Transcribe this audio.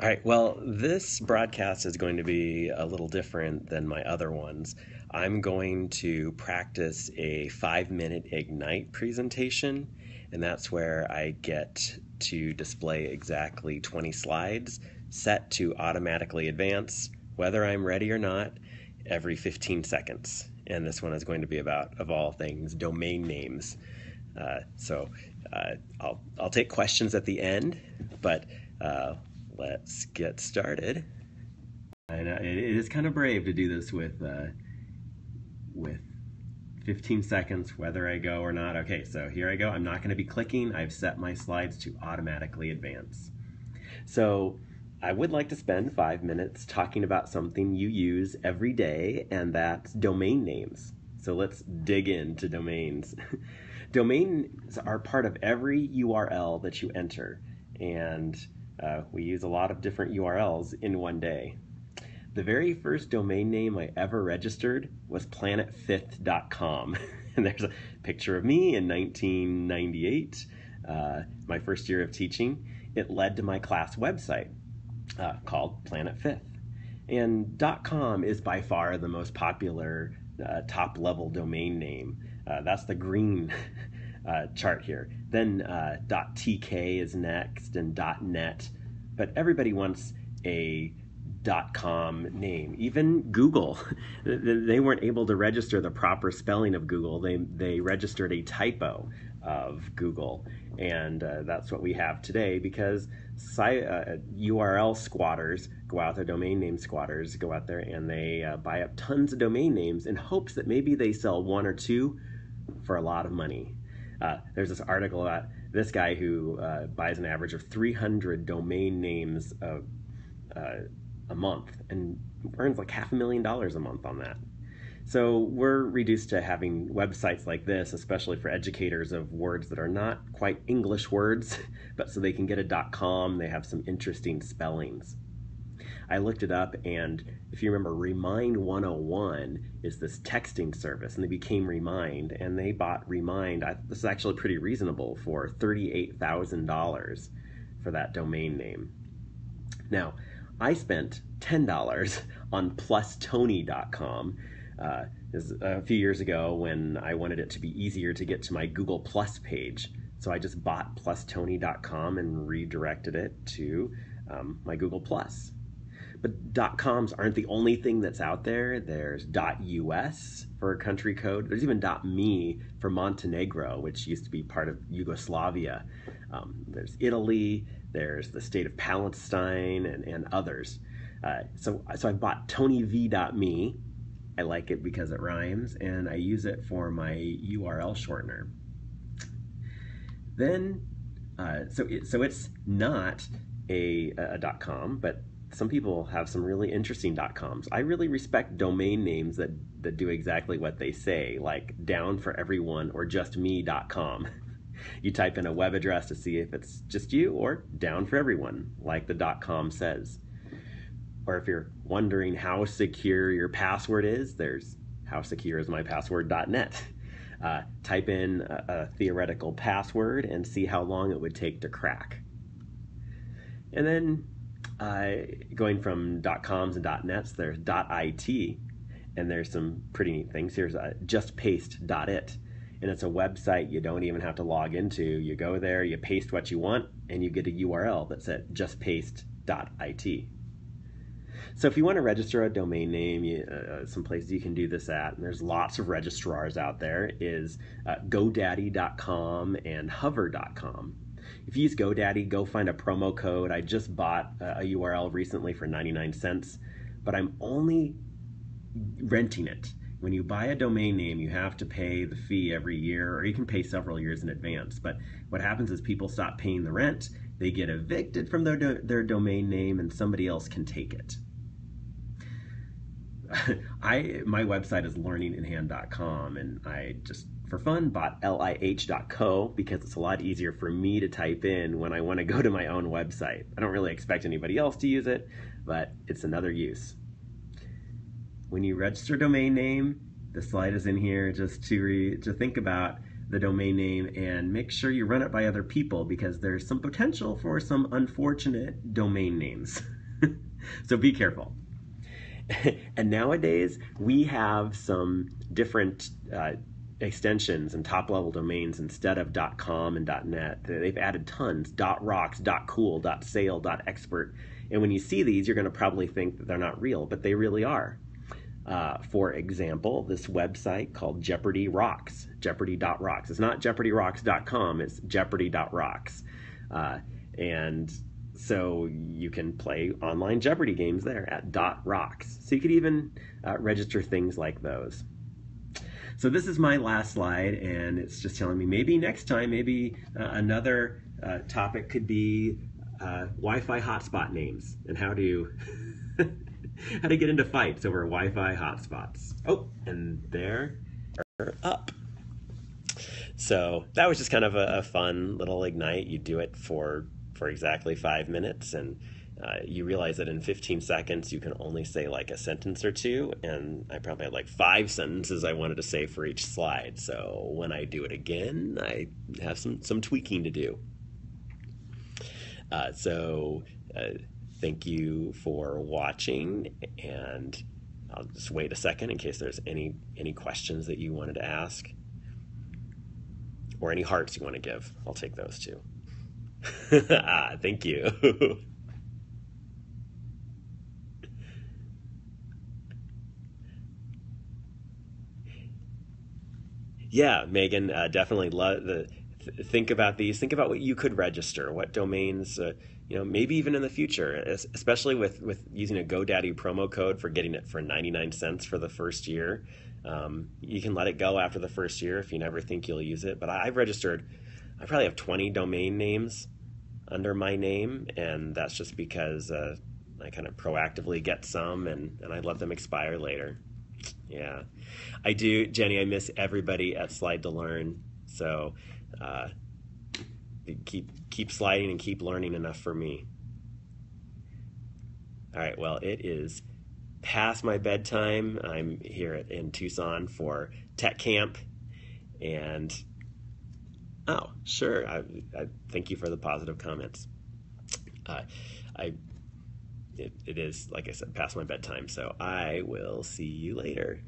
All right, well, this broadcast is going to be a little different than my other ones. I'm going to practice a five minute Ignite presentation, and that's where I get to display exactly 20 slides set to automatically advance, whether I'm ready or not, every 15 seconds. And this one is going to be about, of all things, domain names. Uh, so uh, I'll, I'll take questions at the end, but uh, let's get started. Uh, it is kind of brave to do this with uh, with 15 seconds, whether I go or not. Okay, so here I go. I'm not going to be clicking. I've set my slides to automatically advance. So I would like to spend five minutes talking about something you use every day, and that's domain names. So let's dig into domains. Domains are part of every URL that you enter, and uh, we use a lot of different URLs in one day. The very first domain name I ever registered was planetfifth.com. and there's a picture of me in 1998, uh, my first year of teaching. It led to my class website uh, called Planet Fifth. And .com is by far the most popular uh, top level domain name. Uh, that's the green uh, chart here. Then uh, .tk is next and .net, but everybody wants a .com name. Even Google, they weren't able to register the proper spelling of Google. They they registered a typo of Google, and uh, that's what we have today because uh, URL squatters go out there, domain name squatters go out there and they uh, buy up tons of domain names in hopes that maybe they sell one or two for a lot of money. Uh, there's this article about this guy who uh, buys an average of 300 domain names a, uh, a month and earns like half a million dollars a month on that. So we're reduced to having websites like this, especially for educators of words that are not quite English words, but so they can get a .com, they have some interesting spellings. I looked it up, and if you remember, Remind 101 is this texting service, and they became Remind, and they bought Remind. I, this is actually pretty reasonable for $38,000 for that domain name. Now, I spent $10 on plustony.com. Uh, a few years ago when I wanted it to be easier to get to my Google Plus page. So I just bought plustony.com and redirected it to um, my Google Plus. But dot .coms aren't the only thing that's out there. There's .us for country code. There's even .me for Montenegro, which used to be part of Yugoslavia. Um, there's Italy. There's the state of Palestine and, and others. Uh, so, so I bought TonyV.me. I like it because it rhymes, and I use it for my URL shortener. Then, uh, so it, so it's not a, a .com, but some people have some really interesting .coms. I really respect domain names that, that do exactly what they say, like down for everyone or just me.com. You type in a web address to see if it's just you or down for everyone, like the .com says. Or if you're wondering how secure your password is, there's how secure is my password.net. Uh, type in a, a theoretical password and see how long it would take to crack. And then uh, going from .coms and .nets, there's .it, and there's some pretty neat things. Here's uh, justpaste.it, and it's a website you don't even have to log into. You go there, you paste what you want, and you get a URL that's at justpaste.it. So if you want to register a domain name, you, uh, uh, some places you can do this at, and there's lots of registrars out there, is uh, GoDaddy.com and Hover.com. If you use GoDaddy, go find a promo code. I just bought a URL recently for 99 cents, but I'm only renting it. When you buy a domain name, you have to pay the fee every year, or you can pay several years in advance. But what happens is people stop paying the rent, they get evicted from their, do their domain name, and somebody else can take it. I my website is learninginhand.com, and I just for fun bought lih.co because it's a lot easier for me to type in when I want to go to my own website. I don't really expect anybody else to use it, but it's another use. When you register domain name, the slide is in here just to re, to think about the domain name and make sure you run it by other people because there's some potential for some unfortunate domain names. so be careful. and nowadays, we have some different uh, extensions and top level domains instead of .com and .net. They've added tons, .rocks, .cool, .sale, .expert. And when you see these, you're going to probably think that they're not real, but they really are. Uh, for example, this website called Jeopardy Rocks, jeopardy.rocks. It's not jeopardyrocks.com, it's jeopardy.rocks. Uh, and so you can play online Jeopardy games there at .rocks. So you could even uh, register things like those. So this is my last slide, and it's just telling me maybe next time, maybe uh, another uh, topic could be uh, Wi-Fi hotspot names and how to how to get into fights over Wi-Fi hotspots. Oh, and they're up. So that was just kind of a, a fun little ignite. You do it for for exactly five minutes, and uh, you realize that in 15 seconds you can only say like a sentence or two, and I probably had like five sentences I wanted to say for each slide. So when I do it again, I have some some tweaking to do. Uh, so uh, thank you for watching, and I'll just wait a second in case there's any any questions that you wanted to ask, or any hearts you want to give. I'll take those too. ah, thank you. yeah, Megan, uh, definitely love the. Th- think about these. Think about what you could register. What domains, uh, you know, maybe even in the future, especially with with using a GoDaddy promo code for getting it for ninety nine cents for the first year. Um, you can let it go after the first year if you never think you'll use it. But I've registered. I probably have twenty domain names under my name, and that's just because uh, I kind of proactively get some and, and I let them expire later. Yeah, I do, Jenny. I miss everybody at Slide to Learn. So uh, keep keep sliding and keep learning enough for me. All right. Well, it is past my bedtime. I'm here in Tucson for Tech Camp, and oh, sure. I, I thank you for the positive comments. Uh, I it, it is like I said past my bedtime, so I will see you later.